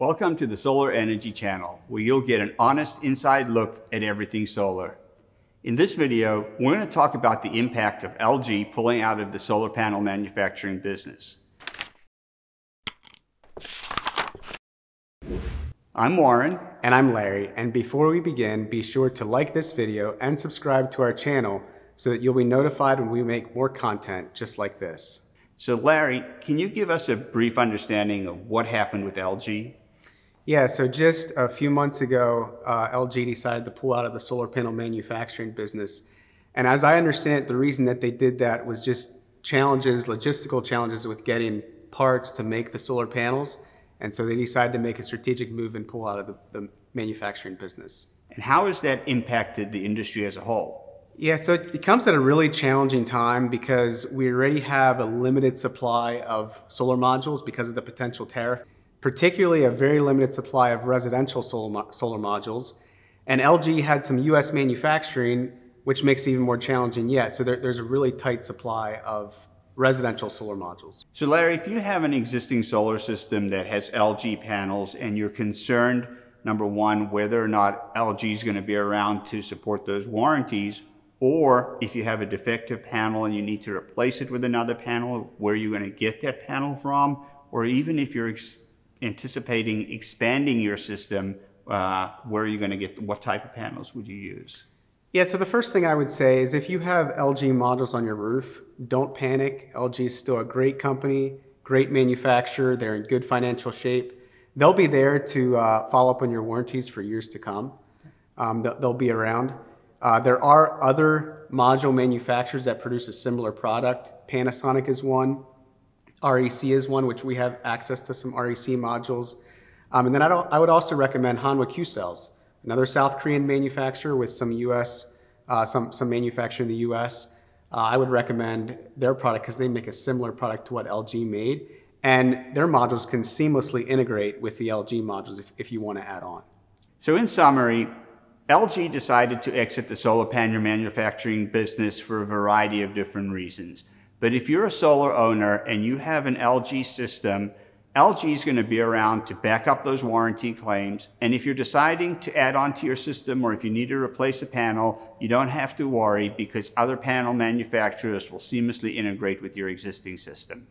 Welcome to the Solar Energy Channel, where you'll get an honest inside look at everything solar. In this video, we're going to talk about the impact of LG pulling out of the solar panel manufacturing business. I'm Warren. And I'm Larry. And before we begin, be sure to like this video and subscribe to our channel so that you'll be notified when we make more content just like this. So Larry, can you give us a brief understanding of what happened with LG? Yeah, so just a few months ago, uh, LG decided to pull out of the solar panel manufacturing business. And as I understand it, the reason that they did that was just challenges, logistical challenges with getting parts to make the solar panels. And so they decided to make a strategic move and pull out of the, the manufacturing business. And how has that impacted the industry as a whole? Yeah, so it comes at a really challenging time because we already have a limited supply of solar modules because of the potential tariff, particularly a very limited supply of residential solar, solar modules. And LG had some US manufacturing, which makes it even more challenging yet. So there, there's a really tight supply of residential solar modules. So Larry, if you have an existing solar system that has LG panels and you're concerned, number one, whether or not LG is going to be around to support those warranties, or if you have a defective panel and you need to replace it with another panel, where are you're going to get that panel from, or even if you're ex anticipating expanding your system, uh, where are you going to get, what type of panels would you use? Yeah, so the first thing I would say is if you have LG modules on your roof, don't panic. LG is still a great company, great manufacturer, they're in good financial shape. They'll be there to uh, follow up on your warranties for years to come. Um, they'll, be around. Uh, there are other module manufacturers that produce a similar product. Panasonic is one. REC is one, which we have access to some REC modules. Um, and then I, I, would also recommend Hanwha Qcells, another South Korean manufacturer with some US, uh, some, some manufacturing in the US. Uh, I would recommend their product because they make a similar product to what LG made. And their modules can seamlessly integrate with the LG modules if, if you want to add on. So in summary, LG decided to exit the solar panel manufacturing business for a variety of different reasons. But if you're a solar owner and you have an LG system, LG is going to be around to back up those warranty claims. And if you're deciding to add on to your system or if you need to replace a panel, you don't have to worry because other panel manufacturers will seamlessly integrate with your existing system.